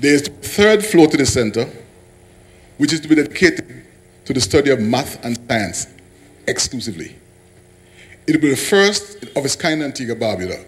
There is the third floor to the center, which is to be dedicated to the study of math and science exclusively. It will be the first of its kind in Antigua Barbuda.